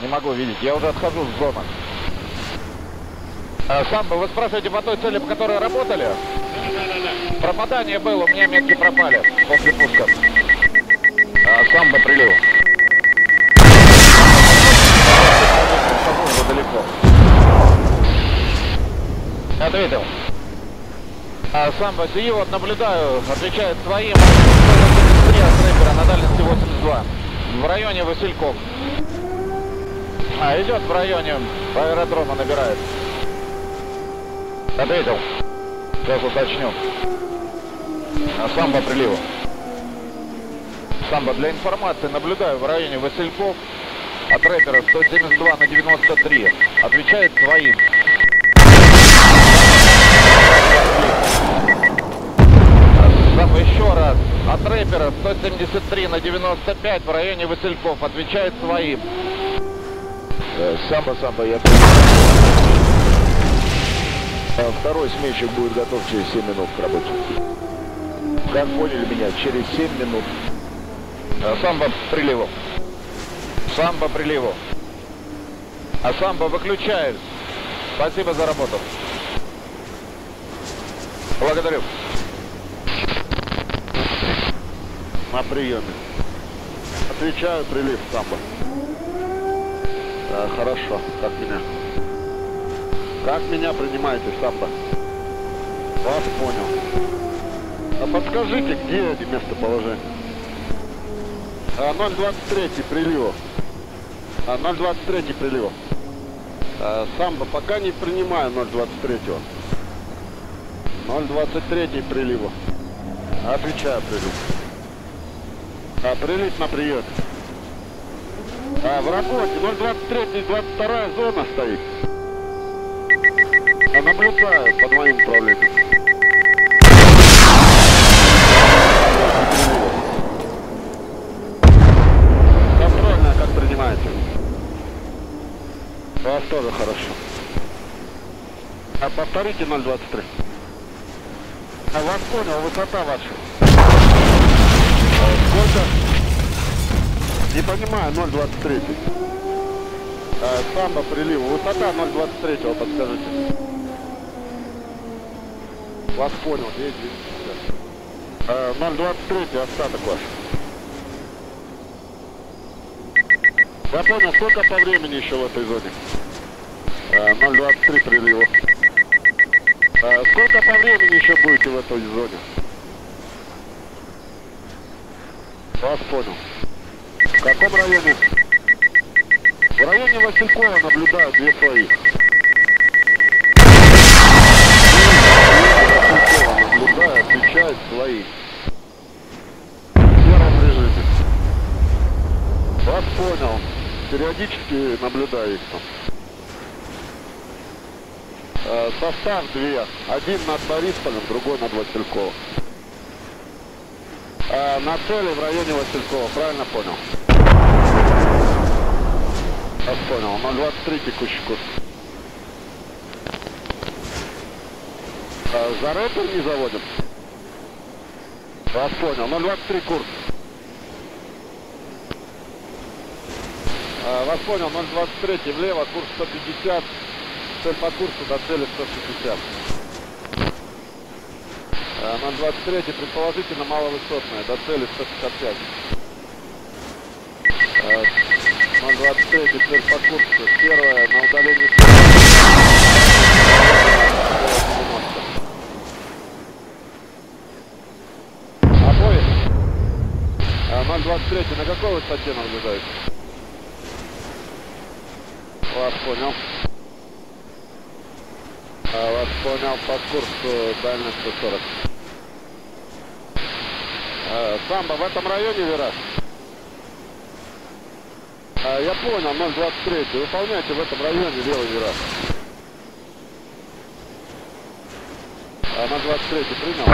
Не могу видеть, я уже отхожу с зоны. А, Самбо, вы спрашиваете по той цели, по которой работали? Пропадание было, у меня метки пропали после пуска. А, Самбо, прилив. Далеко. Ответил. А Самбо, сии вот наблюдаю, отвечает своим. Снайпера на дальности 82. В районе Васильков. А, идет в районе аэродрома, набирает. Ответил. Сейчас уточню. А самбо приливу. Самбо, для информации наблюдаю в районе Васильков от рэпера 172 на 93. Отвечает своим. Самбо, еще раз. От рэпера 173 на 95 в районе Васильков. Отвечает своим. Э, Самбо, самбо, я... А Второй сменщик будет готов через 7 минут к работе. Как поняли меня, через 7 минут. А, Самбо приливу. Самбо приливу. А самбо выключаюсь. Спасибо за работу. Благодарю. На приеме. Отвечаю, прилив самбо. А, хорошо, как меня? Как меня принимаете, самбо? Вас понял. А подскажите, где эти местоположения? А, 023 приливов. А, 023 приливов. А, самбо, пока не принимаю 023. 023 приливов. Отвечаю, прилив. А, прилив на прием. А, в работе 023 22 зона стоит. А, наблюдаю под моим управлением. Контрольная, как принимаете? У вас тоже хорошо. А повторите 023. А вас понял, высота ваша. Сколько? Не понимаю, 023. А, самбо прилива. Высота 023, подскажите. Вас понял, 9 а, 023, остаток ваш. Я понял, сколько по времени еще в этой зоне? А, 023 прилива. А, сколько по времени еще будете в этой зоне? Вас понял. В каком районе? В районе Василькова наблюдаю две своих. Василькова наблюдаю, отвечают свои. В первом режиме. Вас понял. Периодически наблюдаю их там. Э, Состав две. Один над Борисполем, другой над Василькова. Э, На цели в районе Василькова, правильно понял? Вас понял. 023 текущий курс. А, за ретер не заводим? Вас понял. 023 курс. А, вас понял. 023 влево, курс 150. Цель по курсу до цели 160. 023 а, предположительно маловысотная, до цели 165. 23, теперь по Курску. Первая на удалении. Отбой. 023, на какой высоте наблюдает? Вас понял. Вас понял по курсу дальность 140. Самбо, в этом районе вираж? А, я понял, 023. Выполняйте в этом районе левый вираж. А, 023 принял.